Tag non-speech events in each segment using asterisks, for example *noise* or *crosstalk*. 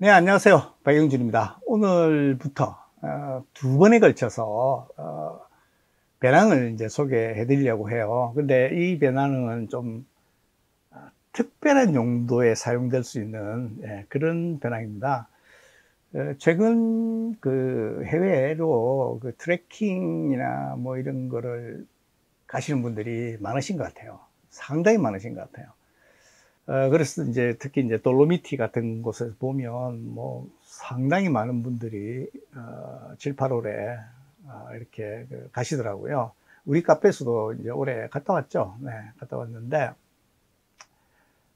네, 안녕하세요. 박영준입니다. 오늘부터 어, 두 번에 걸쳐서 어, 배낭을 이제 소개해 드리려고 해요. 근데 이 배낭은 좀 어, 특별한 용도에 사용될 수 있는 예, 그런 배낭입니다. 어, 최근 그 해외로 그 트레킹이나 뭐 이런 거를 가시는 분들이 많으신 것 같아요. 상당히 많으신 것 같아요. 어, 그래서 이제 특히 이제 돌로미티 같은 곳에서 보면 뭐 상당히 많은 분들이 어, 7, 8월에 어, 이렇게 그 가시더라고요. 우리 카페에서도 이제 올해 갔다 왔죠. 네, 갔다 왔는데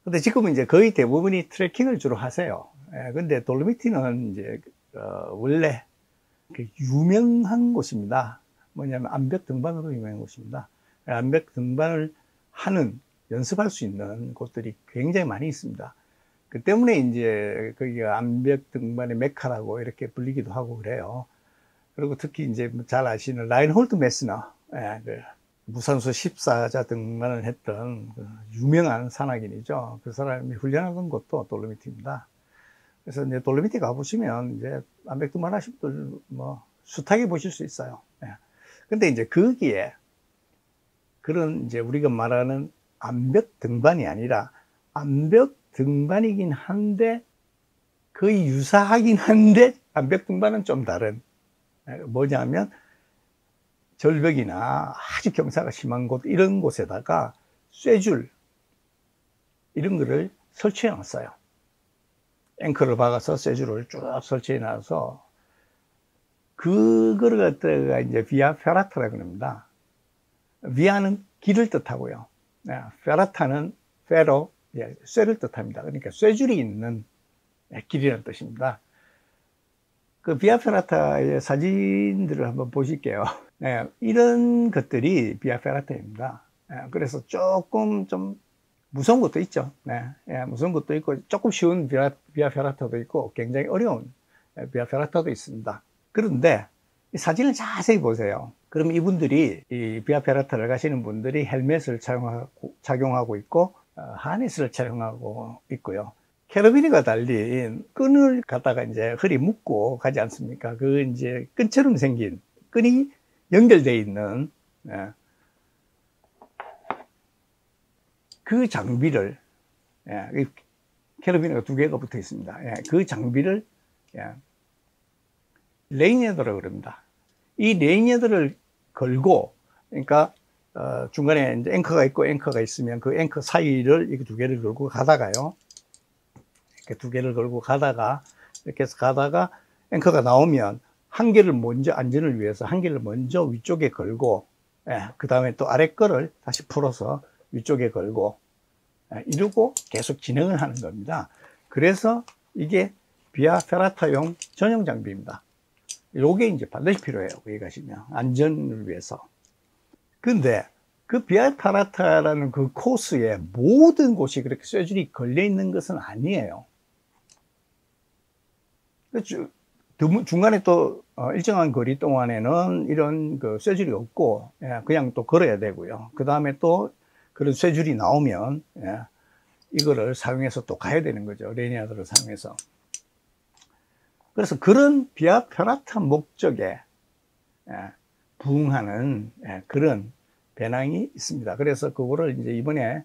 근데 지금은 이제 거의 대부분이 트레킹을 주로 하세요. 예, 근데 돌로미티는 이제 어, 원래 그 유명한 곳입니다. 뭐냐면 암벽 등반으로 유명한 곳입니다. 암벽 등반을 하는 연습할 수 있는 곳들이 굉장히 많이 있습니다. 그 때문에 이제 거기가 암벽 등반의 메카라고 이렇게 불리기도 하고 그래요. 그리고 특히 이제 잘 아시는 라인홀드 메스너, 예, 그 무산소 14좌 등반을 했던 그 유명한 산악인이죠. 그 사람이 훈련하던 곳도 돌로미티입니다. 그래서 이제 돌로미티 가보시면 이제 암벽 등반 하신 분들 뭐 숱하게 보실 수 있어요. 예. 근데 이제 거기에 그런 이제 우리가 말하는 암벽 등반이 아니라 암벽 등반이긴 한데 거의 유사하긴 한데 암벽 등반은 좀 다른 뭐냐면 절벽이나 아주 경사가 심한 곳 이런 곳에다가 쇠줄 이런 거를 설치해 놨어요. 앵커를 박아서 쇠줄을 쭉 설치해 놔서 그거를 갖다가 이제 비아 페라타라고 합니다. 비아는 길을 뜻하고요. 네, 페라타는 페로, 예, 쇠를 뜻합니다. 그러니까 쇠줄이 있는 예, 길이라는 뜻입니다. 그 비아페라타의 사진들을 한번 보실게요. 네, 이런 것들이 비아페라타입니다. 네, 그래서 조금 좀 무서운 것도 있죠. 네, 예, 무서운 것도 있고 조금 쉬운 비아, 비아페라타도 있고 굉장히 어려운 비아페라타도 있습니다. 그런데 이 사진을 자세히 보세요. 그럼 이분들이 이 비아페라타를 가시는 분들이 헬멧을 착용하고, 착용하고 있고 어, 하네스를 착용하고 있고요. 캐러비니가 달린 끈을 갖다가 이제 허리 묶고 가지 않습니까? 그 이제 끈처럼 생긴 끈이 연결되어 있는 예. 그 장비를 예. 캐러비너가 두 개가 붙어 있습니다. 예. 그 장비를 예. lanyard라고 그럽니다. 이 lanyard를 걸고 그러니까 어, 중간에 이제 앵커가 있고 앵커가 있으면 그 앵커 사이를 이렇게 두 개를 걸고 가다가요. 이렇게 두 개를 걸고 가다가 이렇게 해서 가다가 앵커가 나오면 한 개를 먼저 안전을 위해서 한 개를 먼저 위쪽에 걸고 예, 그 다음에 또 아래 거를 다시 풀어서 위쪽에 걸고 예, 이러고 계속 진행을 하는 겁니다. 그래서 이게 비아 페라타용 전용 장비입니다. 요게 이제 반드시 필요해요. 거기 가시면. 안전을 위해서. 근데 그 비알파라타라는 그 코스에 모든 곳이 그렇게 쇠줄이 걸려 있는 것은 아니에요. 그렇죠. 중간에 또 어, 일정한 거리 동안에는 이런 그 쇠줄이 없고 예, 그냥 또 걸어야 되고요. 그 다음에 또 그런 쇠줄이 나오면 예, 이거를 사용해서 또 가야 되는 거죠. 레니아드를 사용해서. 그래서 그런 비아 페라타 목적에 예, 부응하는 예, 그런 배낭이 있습니다. 그래서 그거를 이제 이번에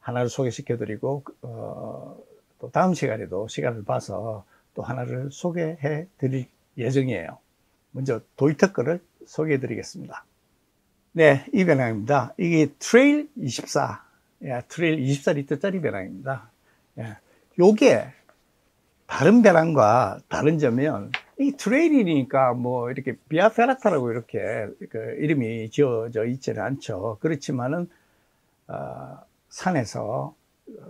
하나를 소개시켜 드리고 어, 또 다음 시간에도 시간을 봐서 또 하나를 소개해 드릴 예정이에요. 먼저 도이터 거를 소개해 드리겠습니다. 네, 이 배낭입니다. 이게 Trail 24, 예, Trail 24리터짜리 배낭입니다. 예, 요게 다른 배낭과 다른 점은 이 trail이니까 뭐 이렇게 via ferrata라고 이렇게 그 이름이 지어져 있지는 않죠. 그렇지만은 어, 산에서 어,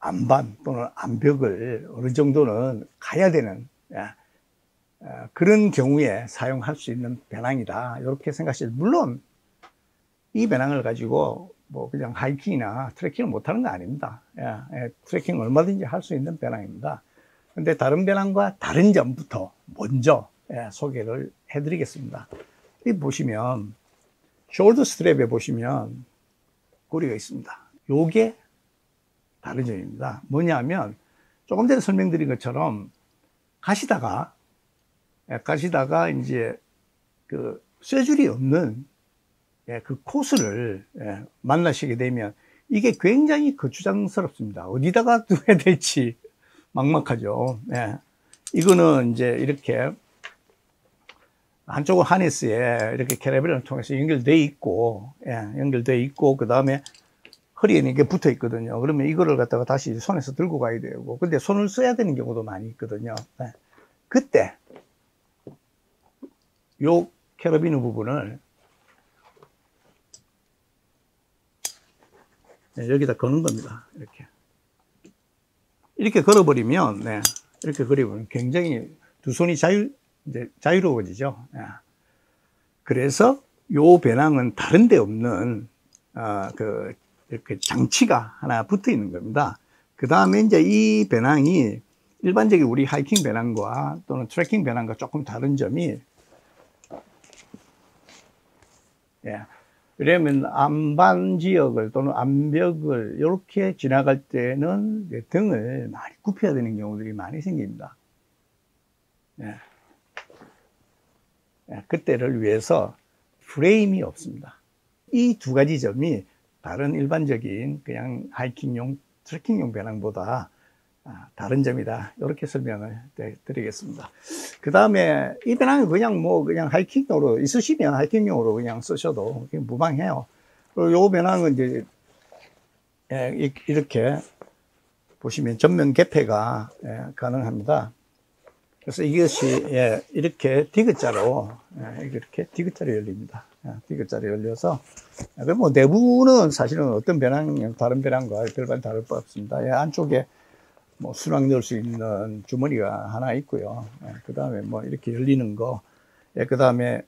암반 또는 암벽을 어느 정도는 가야 되는 야, 어, 그런 경우에 사용할 수 있는 배낭이다. 이렇게 생각하시죠. 물론 이 배낭을 가지고 뭐 그냥 하이킹이나 트레킹을 못하는 거 아닙니다. 야, 예, 트레킹 얼마든지 할 수 있는 배낭입니다. 근데 다른 배낭과 다른 점부터 먼저 예, 소개를 해드리겠습니다. 이 보시면 숄더 스트랩에 보시면 고리가 있습니다. 요게 다른 점입니다. 뭐냐면 조금 전에 설명드린 것처럼 가시다가, 예, 가시다가 이제 그 쇠줄이 없는 예, 그 코스를 예, 만나시게 되면 이게 굉장히 거추장스럽습니다. 어디다가 *laughs* 두어야 될지 막막하죠. 예. 이거는 이제 이렇게 한쪽은 하네스에 이렇게 캐러비를 통해서 연결되어 있고, 예, 연결되어 있고, 그 다음에 허리에는 이게 붙어 있거든요. 그러면 이거를 갖다가 다시 손에서 들고 가야 되고, 근데 손을 써야 되는 경우도 많이 있거든요. 예. 그때, 요 캐러비느 부분을 네, 여기다 거는 겁니다. 이렇게. 이렇게 걸어버리면, 네, 이렇게 그리면 굉장히 두 손이 자유, 이제 자유로워지죠. 네. 그래서 요 배낭은 다른 데 없는, 어, 그, 이렇게 장치가 하나 붙어 있는 겁니다. 그 다음에 이제 이 배낭이 일반적인 우리 하이킹 배낭과 또는 트레킹 배낭과 조금 다른 점이, 예. 왜냐하면 안반 지역을 또는 암벽을 이렇게 지나갈 때는 등을 많이 굽혀야 되는 경우들이 많이 생깁니다. 네. 네, 그때를 위해서 프레임이 없습니다. 이 두 가지 점이 다른 일반적인 그냥 하이킹용, 트레킹용 배낭보다 아, 다른 점이다. 이렇게 설명을 드리겠습니다. 그 다음에 이 배낭은 그냥 뭐 그냥 하이킹용으로 있으시면 하이킹용으로 그냥 쓰셔도 무방해요. 그리고 요 배낭은 이제 예, 이렇게 보시면 전면 개폐가 예, 가능합니다. 그래서 이것이 예, 이렇게 디귿자로 이렇게 디귿자로 열립니다. 디귿자로 열려서 뭐 내부는 사실은 어떤 배낭 다른 배낭과 별반 다를 바 없습니다. 안쪽에 뭐 수납 넣을 수 있는 주머니가 하나 있고요. 예, 그 다음에 뭐 이렇게 열리는 거, 예, 그 다음에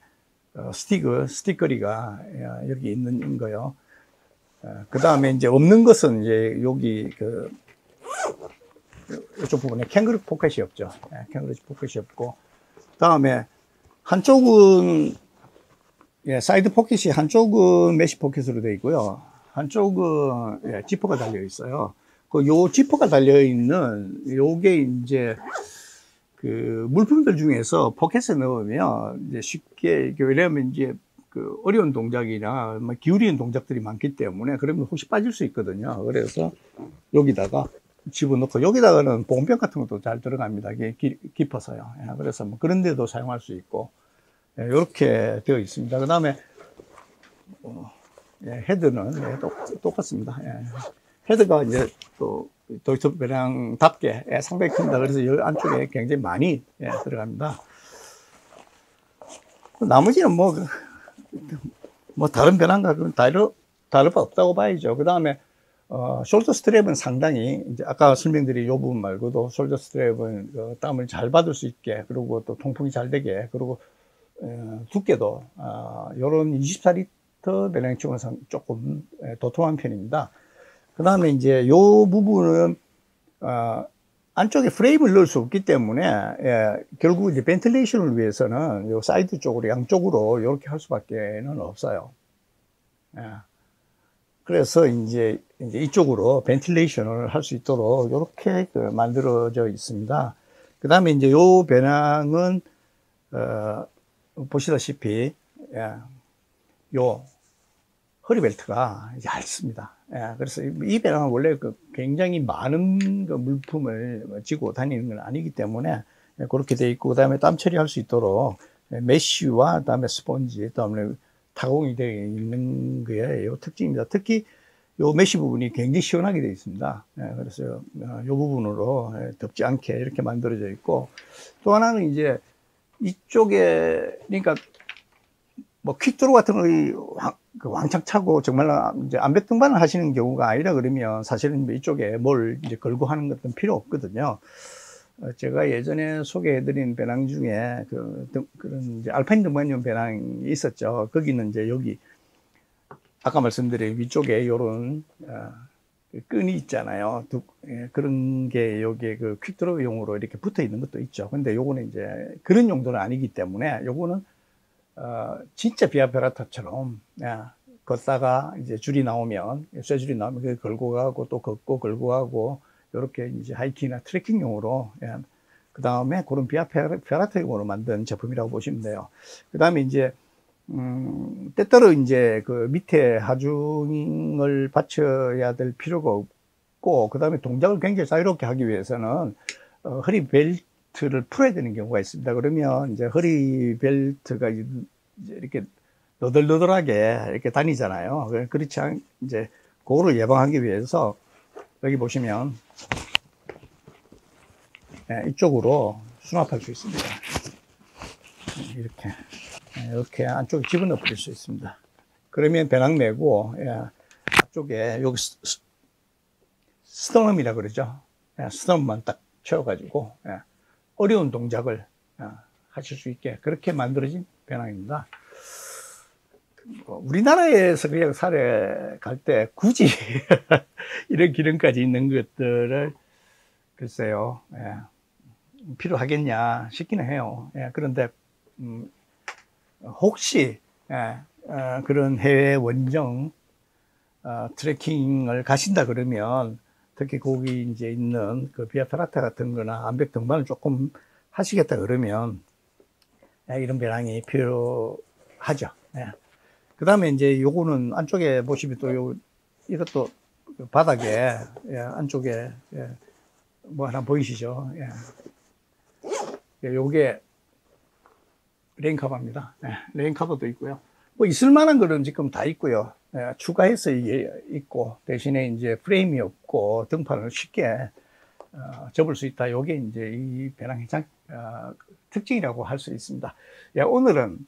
어, 스티커, 스티커리가 예, 여기 있는 거요. 예, 그 다음에 이제 없는 것은 이제 여기 그 이쪽 부분에 캥거루 포켓이 없죠. 예, 캥거루 포켓이 없고, 다음에 한쪽은 예, 사이드 포켓이 한쪽은 mesh 포켓으로 되어 있고요. 한쪽은 예, 지퍼가 달려 있어요. 그 요 지퍼가 달려있는 요게 이제 그 물품들 중에서 포켓에 넣으면 이제 쉽게 왜냐하면 이제 그 어려운 동작이나 뭐 기울이는 동작들이 많기 때문에 그러면 혹시 빠질 수 있거든요. 그래서 여기다가 집어넣고 여기다가는 보온병 같은 것도 잘 들어갑니다. 이게 깊어서요. 예, 그래서 뭐 그런 데도 사용할 수 있고 이렇게 예, 되어 있습니다. 그 다음에 어, 예, 헤드는 예, 똑, 같습니다 헤드가 이제 또 도이처 배낭답게 예, 상당히 큽니다. 그래서 이 안쪽에 굉장히 많이 예, 들어갑니다. 나머지는 뭐, 뭐 다른 배낭과 다를, 다를 바 없다고 봐야죠. 그 다음에 어, shoulder strap은 상당히 이제 아까 설명드린 이 부분 말고도 shoulder strap은 어, 땀을 잘 받을 수 있게 그리고 또 통풍이 잘 되게 그리고 어, 두께도 어, 요런 24리터 배낭치고는 조금 예, 도톰한 편입니다. 그 다음에 이제 요 부분은, 어, 안쪽에 프레임을 넣을 수 없기 때문에, 예, 결국 이제 ventilation을 위해서는 요 사이드 쪽으로, 양쪽으로 이렇게 할 수밖에는 없어요. 예. 그래서 이제, 이제 이쪽으로 벤틸레이션을 할 수 있도록 이렇게 그 만들어져 있습니다. 그 다음에 이제 요 배낭은, 어, 보시다시피, 예, 요 허리벨트가 얇습니다. 예, 그래서 이 배낭은 원래 그 굉장히 많은 그 물품을 뭐 지고 다니는 건 아니기 때문에 그렇게 돼 있고, 그 다음에 땀 처리할 수 있도록 mesh와 그 다음에 스펀지, 그 다음에 타공이 되어 있는 게 요 특징입니다. 특히 요 mesh 부분이 굉장히 시원하게 되어 있습니다. 예, 그래서 요 부분으로 덥지 않게 이렇게 만들어져 있고, 또 하나는 이제 이쪽에, 그러니까 뭐 quickdraw 같은 거 그 왕창 차고 정말 이제 암벽 등반을 하시는 경우가 아니라 그러면 사실은 뭐 이쪽에 뭘 이제 걸고 하는 것은 필요 없거든요. 어, 제가 예전에 소개해드린 배낭 중에 그, 그런 이제 알파인 등반용 배낭이 있었죠. 거기는 이제 여기 아까 말씀드린 위쪽에 요런 어, 그 끈이 있잖아요. 두, 예, 그런 게 여기에 그 퀵드로용으로 이렇게 붙어 있는 것도 있죠. 근데 요거는 이제 그런 용도는 아니기 때문에 요거는 어, 진짜 비아페라타처럼 야, 걷다가 이제 줄이 나오면 쇠줄이 나오면 그 걸고 가고 또 걷고 걸고 가고 이렇게 이제 하이킹이나 트레킹용으로 예, 그 다음에 그런 비아 페라테용으로 만든 제품이라고 보시면 돼요. 그 다음에 이제 음, 때때로 이제 그 밑에 하중을 받쳐야 될 필요가 없고, 그 다음에 동작을 굉장히 자유롭게 하기 위해서는 어, 허리 벨트 를 풀어야 되는 경우가 있습니다. 그러면 이제 허리 벨트가 이제 이렇게 너덜너덜하게 이렇게 다니잖아요. 그렇지 않, 이제 그거를 예방하기 위해서 여기 보시면 네, 이쪽으로 수납할 수 있습니다. 이렇게. 이렇게 안쪽에 집어넣어 버릴 수 있습니다. 그러면 배낭 메고 예, 앞쪽에 여기 스토넘이라 그러죠. 예, 스토넘만 딱 채워가지고 예, 어려운 동작을 예, 하실 수 있게 그렇게 만들어진 배낭입니다. 뭐 우리나라에서 그냥 살에 갈때 굳이 *laughs* 이런 기능까지 있는 것들을 글쎄요 예, 필요하겠냐 싶기는 해요. 예, 그런데 음, 혹시 예, 어, 그런 해외 원정 어, 트레킹을 가신다 그러면 특히 거기 이제 있는 그 비아페라타 같은 거나 암벽 등반을 조금 하시겠다 그러면 예, 이런 배낭이 필요하죠. 예. 그 다음에 이제 요거는 안쪽에 보시면 또 요, 이것도 바닥에, 예, 안쪽에, 예, 뭐 하나 보이시죠? 예. 예 요게 rain cover입니다. 네, rain cover도 있고요. 뭐 있을 만한 거는 지금 다 있고요. 네, 추가해서 이게 있고 대신에 이제 프레임이 없고 등판을 쉽게 어, 접을 수 있다. 요게 이제 이 배낭의 장, 어, 특징이라고 할 수 있습니다. 예, 오늘은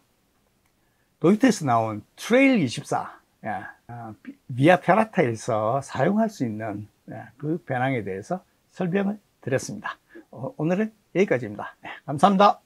도이터에서 나온 Trail 24 예, 어, via ferrata에서 사용할 수 있는 예, 그 배낭에 대해서 설명을 드렸습니다. 어, 오늘은 여기까지입니다. 네, 감사합니다.